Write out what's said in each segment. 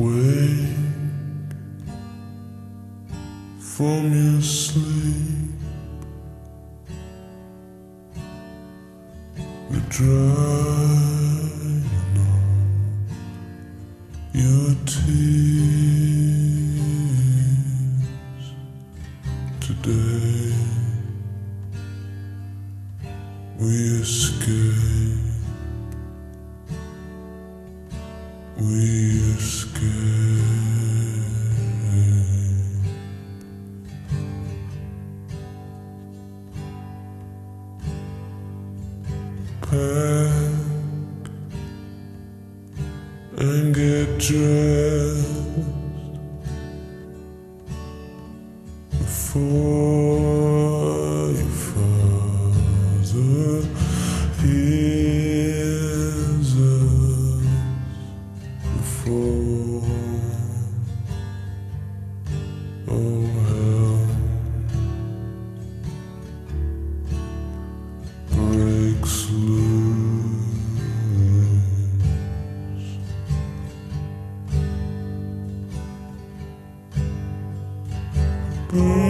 Wake from your sleep. We're drying off your tears today. We escape. And get dressed before your father hears us before. Oh breathe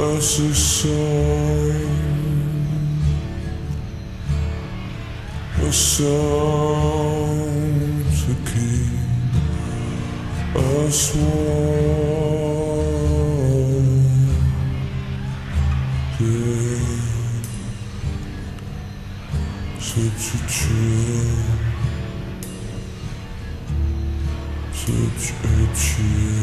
as a sign, a sound to keep us warm. Yeah, such a chill, such a chill.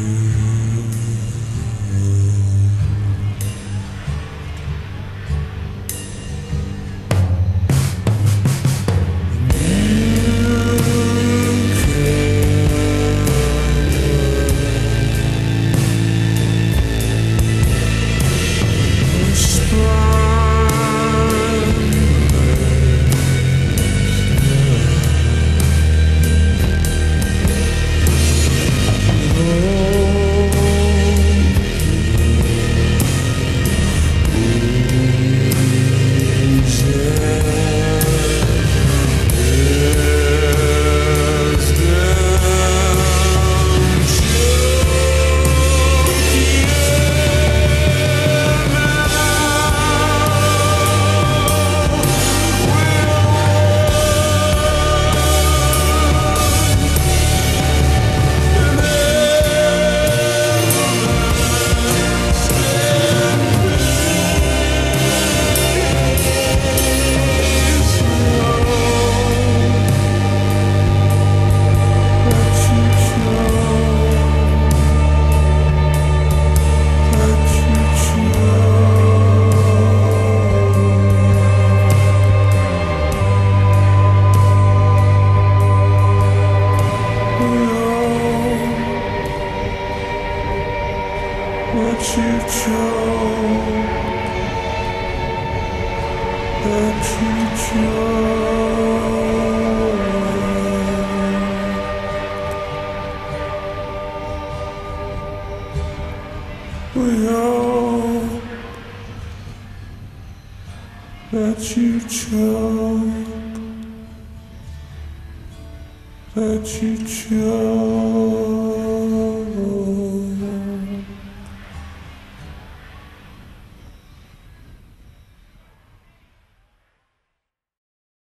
You let you choke. We all let you choke, let you choke.